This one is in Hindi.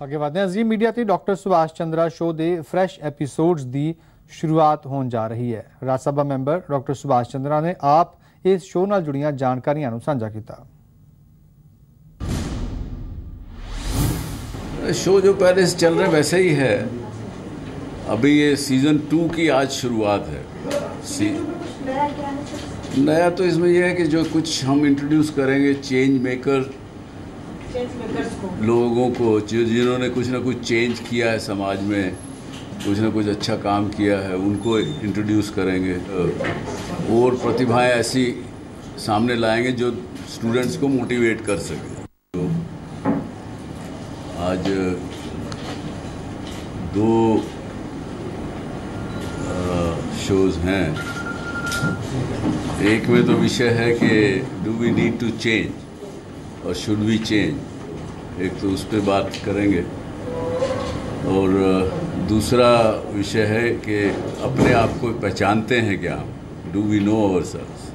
ਅੱਗੇ ਵਧਦੇ ਹਾਂ ਜੀ ਮੀਡੀਆ ਤੇ ਡਾਕਟਰ ਸੁਭਾਸ਼ ਚੰਦਰਾ ਸ਼ੋਅ ਦੇ ਫਰੈਸ਼ ਐਪੀਸੋਡਸ ਦੀ ਸ਼ੁਰੂਆਤ ਹੋਣ ਜਾ ਰਹੀ ਹੈ ਰਾਜ ਸਭਾ ਮੈਂਬਰ ਡਾਕਟਰ ਸੁਭਾਸ਼ ਚੰਦਰਾ ਨੇ ਆਪ ਇਸ ਸ਼ੋਅ ਨਾਲ ਜੁੜੀਆਂ ਜਾਣਕਾਰੀਆਂ ਨੂੰ ਸਾਂਝਾ ਕੀਤਾ शो जो पहले से चल रहे वैसे ही है अभी ये सीज़न टू की आज शुरुआत है सी नया तो इसमें यह है कि जो कुछ हम इंट्रोड्यूस करेंगे चेंज मेकर लोगों को, जो जिन्होंने कुछ ना कुछ चेंज किया है समाज में, कुछ ना कुछ अच्छा काम किया है, उनको इंट्रोड्यूस करेंगे। और प्रतिभाएँ ऐसी सामने लाएँगे जो स्टूडेंट्स को मोटिवेट कर सके। तो आज, दो शोज़ हैं। एक में तो विषय है कि do we need to change और शुड वी चेंज एक तो उस पर बात करेंगे। और दूसरा विषय है कि अपने आप को पहचानते हैं क्या? Do we know our sales